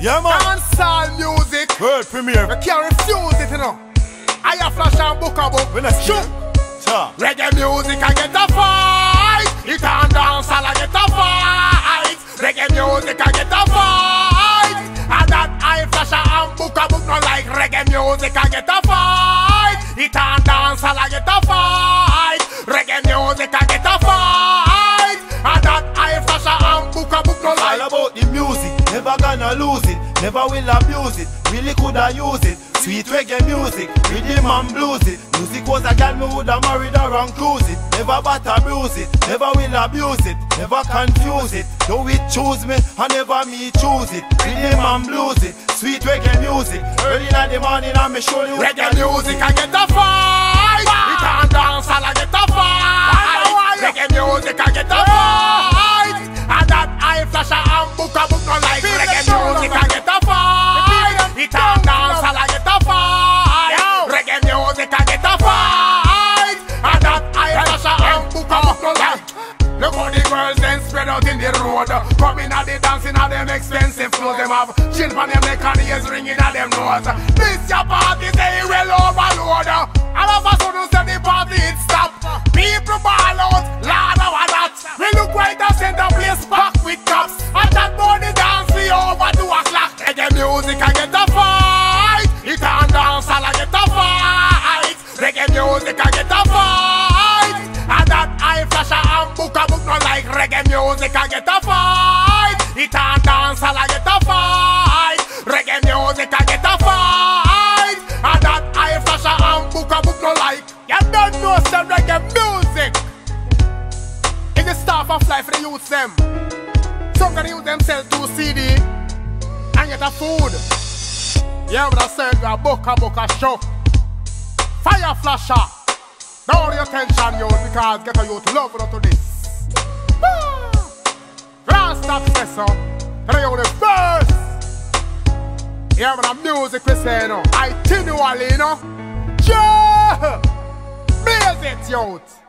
Yeah, man. Dancehall music. World premiere. You can't refuse it, you know. I have flash and book a book. When I Shoot. Cha. Reggae music, I get a fight. It and dancehall, I get a fight. Reggae music, I get a fight. And that I flash and book a book, not like reggae music, I get a fight. It and dancehall, I get a fight. Reggae music, I get a fight. And that I flash and book a book, not All about the music, never gonna lose it, never will abuse it, really coulda use it. Sweet reggae music, rhythm and blues it. Music was a girl me woulda married her and cruise it. Never batter abuse it, never will abuse it, never confuse it. Though it choose me, and never me choose it. Rhythm and blues it, sweet reggae music. Early in the morning I me show you Reggae music, I get a fight. It and dancehall, I get a fight. Reggae music, I get a fight. And that I flash and book a book, like road Coming at the dancing at them expensive clothes Them have. Chin on them neck and ears ringing at them nose. This your party say well overload All of a sudden say the party it stop. People ball out, Lord how that. We look right the center place packed with cops. And that body dance we over two o'clock Reggae music I get a fight. It and dance I get a fight. Reggae music I get It and dance all I get a fight Reggae music I get a fight And that I flash and book a book not like. You don't know some reggae music. It's the staff of life for the youth them. Some gonna use themselves to CD And get a food. Yeah, but I said a book a book a show. Fyah Flasha. Don't your attention youth because get a youth love to this. Grand say so Tell you the first. Yeah but the music we say you know. Itinerally you know. Yeah. Blaze it youth